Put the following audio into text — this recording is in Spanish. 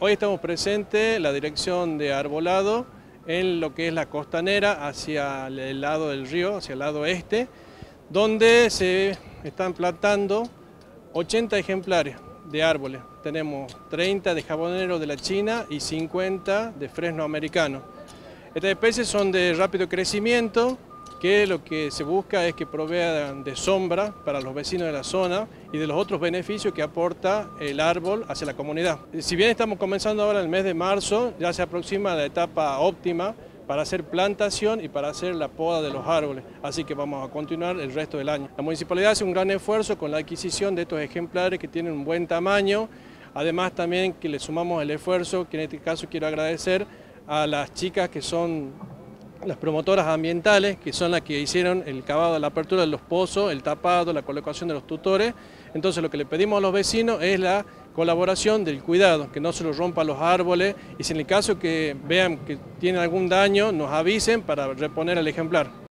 Hoy estamos presentes la dirección de arbolado en lo que es la costanera hacia el lado del río, hacia el lado este, donde se están plantando 80 ejemplares de árboles. Tenemos 30 de jabonero de la China y 50 de fresno americano. Estas especies son de rápido crecimiento, que lo que se busca es que provean de sombra para los vecinos de la zona y de los otros beneficios que aporta el árbol hacia la comunidad. Si bien estamos comenzando ahora el mes de marzo, ya se aproxima la etapa óptima para hacer plantación y para hacer la poda de los árboles, así que vamos a continuar el resto del año. La municipalidad hace un gran esfuerzo con la adquisición de estos ejemplares que tienen un buen tamaño, además también que le sumamos el esfuerzo, que en este caso quiero agradecer a las chicas que son las promotoras ambientales, que son las que hicieron el cavado, la apertura de los pozos, el tapado, la colocación de los tutores. Entonces lo que le pedimos a los vecinos es la colaboración del cuidado, que no se los rompan los árboles y si en el caso que vean que tienen algún daño, nos avisen para reponer el ejemplar.